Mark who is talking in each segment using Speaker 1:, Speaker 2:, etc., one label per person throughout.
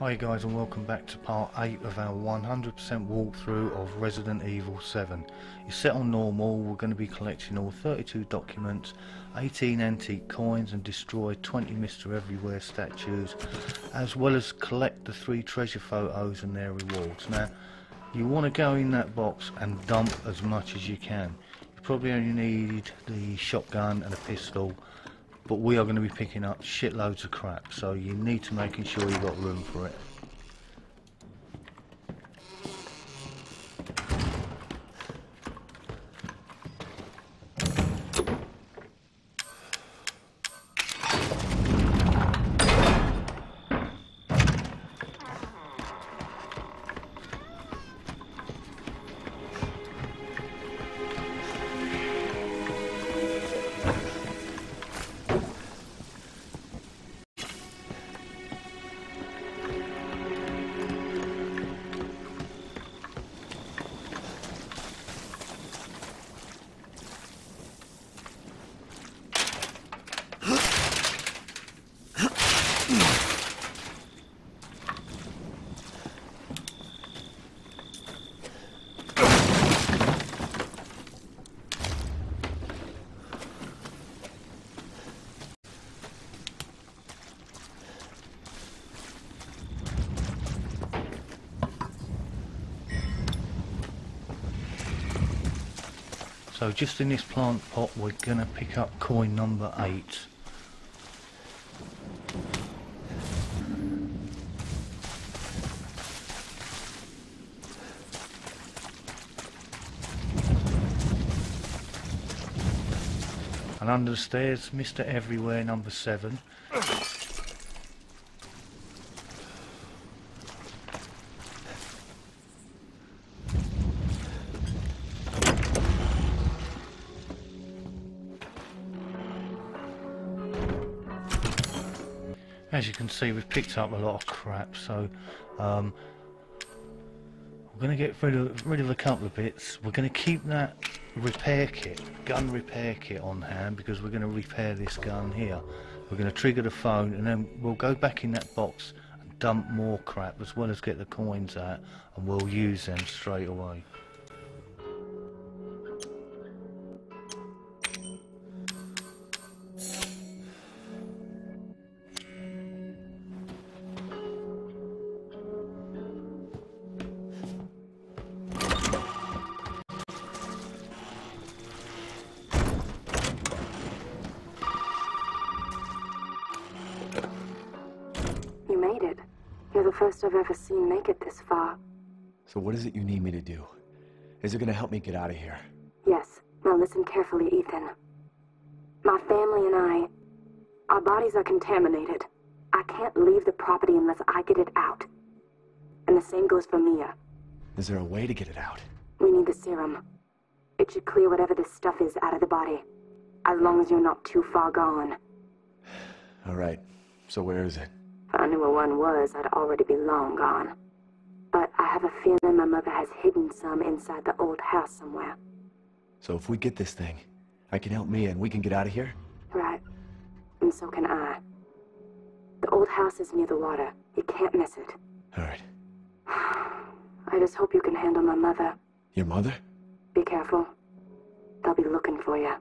Speaker 1: Hi guys and welcome back to part 8 of our 100% walkthrough of Resident Evil 7. It's set on normal, we're going to be collecting all 32 documents, 18 antique coins and destroy 20 Mr Everywhere statues, as well as collect the 3 treasure photos and their rewards. Now, you want to go in that box and dump as much as you can. You probably only need the shotgun and a pistol but we are going to be picking up shitloads of crap so you need to make sure you've got room for it So just in this plant pot we're going to pick up coin number 8. And under the stairs, Mr. Everywhere number 7. You can see we've picked up a lot of crap so um, we're going to get rid of, rid of a couple of bits. We're going to keep that repair kit gun repair kit on hand because we're going to repair this gun here. We're going to trigger the phone and then we'll go back in that box and dump more crap as well as get the coins out and we'll use them straight away
Speaker 2: first I've ever seen make it this far.
Speaker 3: So what is it you need me to do? Is it gonna help me get out of here?
Speaker 2: Yes. Now listen carefully, Ethan. My family and I, our bodies are contaminated. I can't leave the property unless I get it out. And the same goes for Mia.
Speaker 3: Is there a way to get it out?
Speaker 2: We need the serum. It should clear whatever this stuff is out of the body. As long as you're not too far gone.
Speaker 3: All right. So where is it?
Speaker 2: If I knew where one was, I'd already be long gone. But I have a feeling my mother has hidden some inside the old house somewhere.
Speaker 3: So if we get this thing, I can help Mia and we can get out of here?
Speaker 2: Right. And so can I. The old house is near the water. You can't miss it.
Speaker 3: Alright.
Speaker 2: I just hope you can handle my mother.
Speaker 3: Your mother?
Speaker 2: Be careful. They'll be looking for you.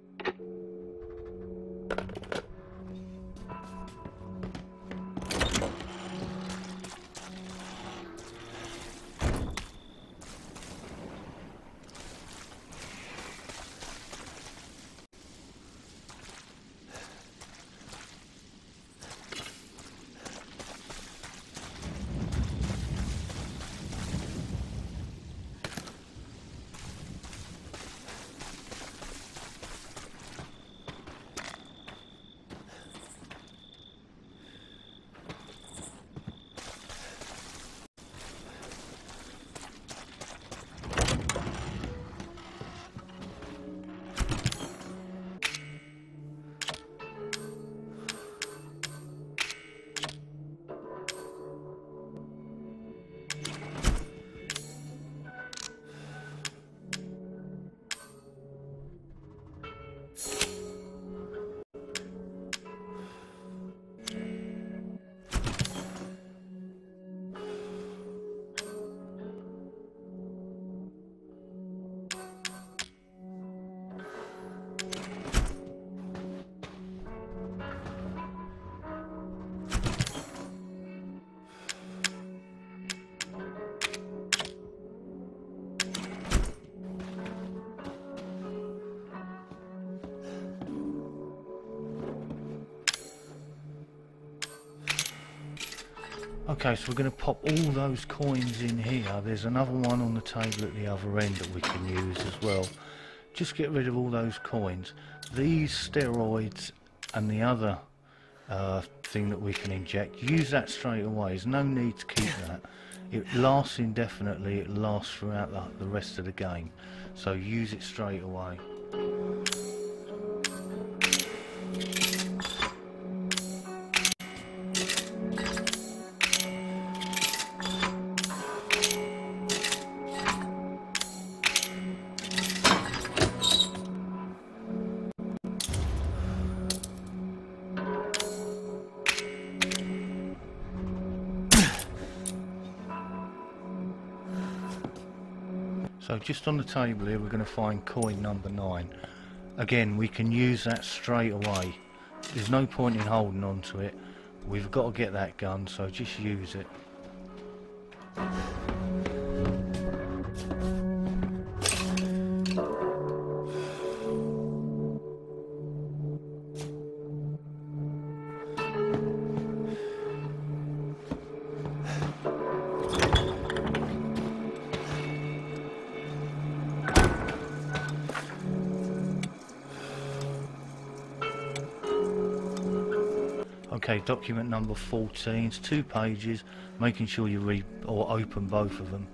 Speaker 1: Okay, so we're going to pop all those coins in here. There's another one on the table at the other end that we can use as well. Just get rid of all those coins. These steroids and the other uh, thing that we can inject, use that straight away. There's no need to keep that. It lasts indefinitely, it lasts throughout the, the rest of the game. So use it straight away. So just on the table here we're going to find coin number 9. Again we can use that straight away. There's no point in holding on to it. We've got to get that gun so just use it. Okay, document number 14, it's two pages, making sure you read or open both of them.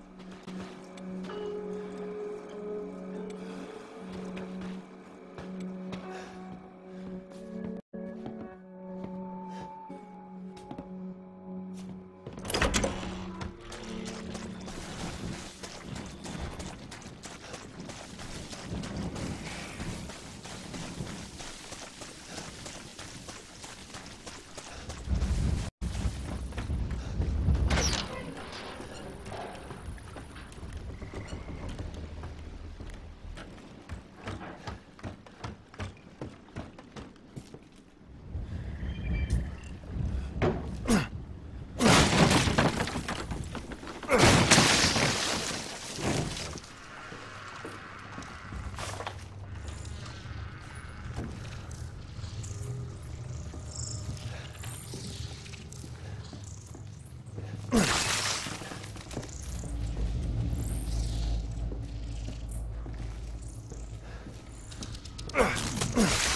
Speaker 1: Ugh.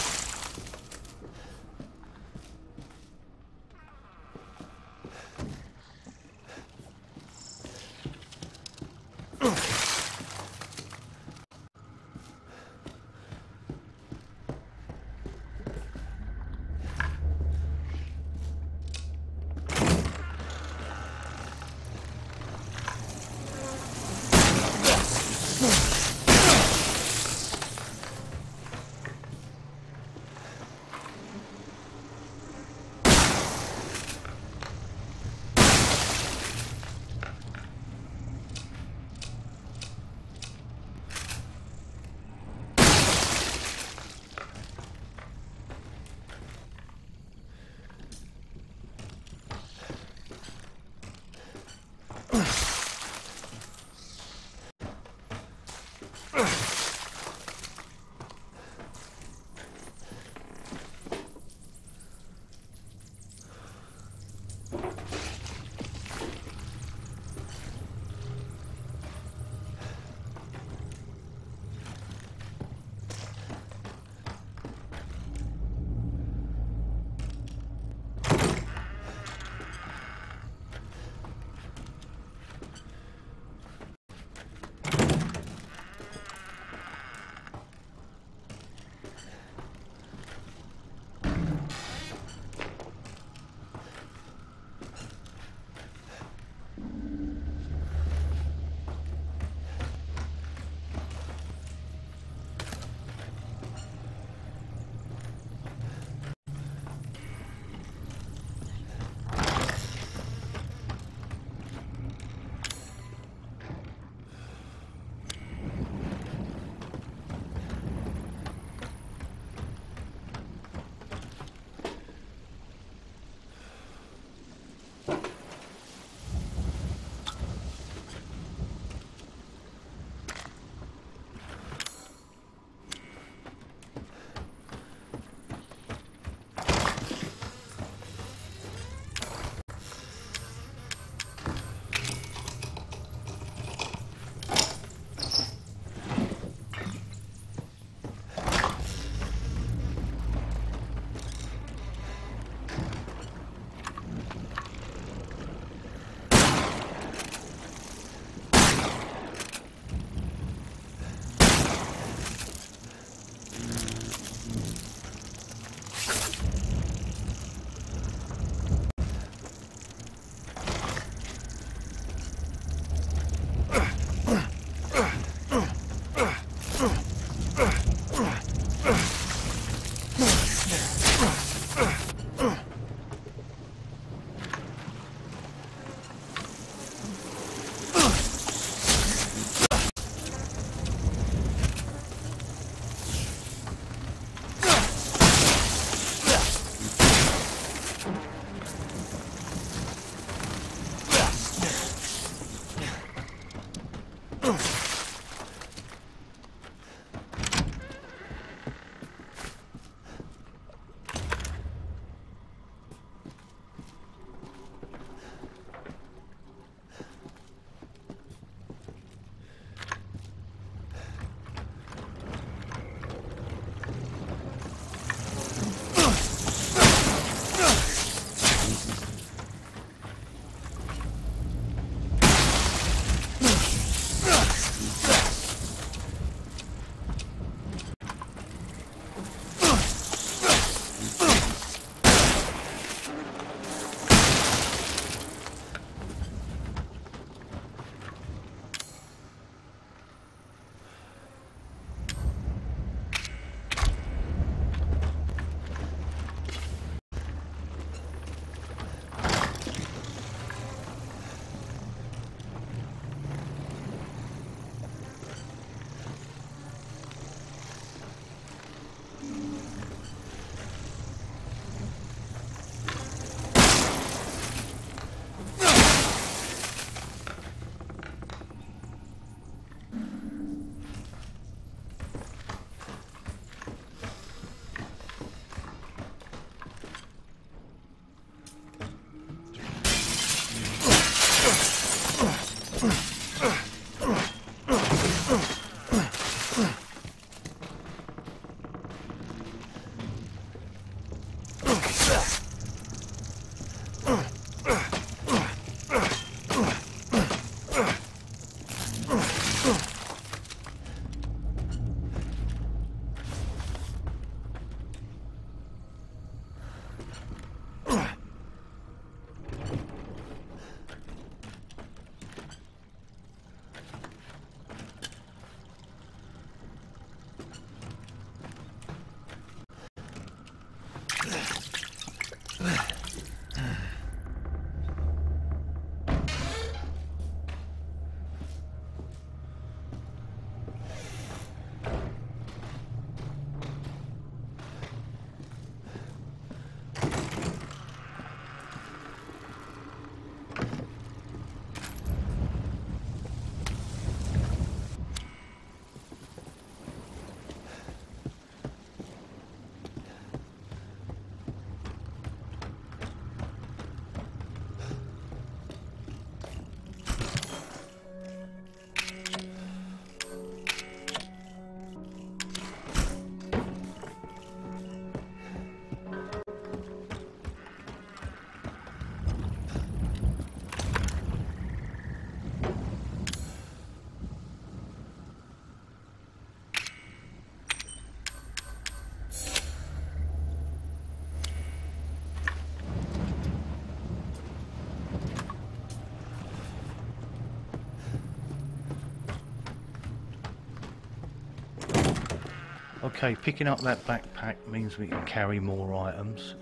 Speaker 1: Okay, picking up that backpack means we can carry more items.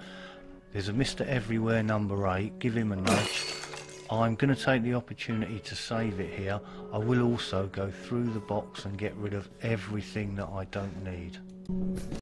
Speaker 1: There's a Mr. Everywhere number 8, give him a nudge. I'm going to take the opportunity to save it here. I will also go through the box and get rid of everything that I don't need.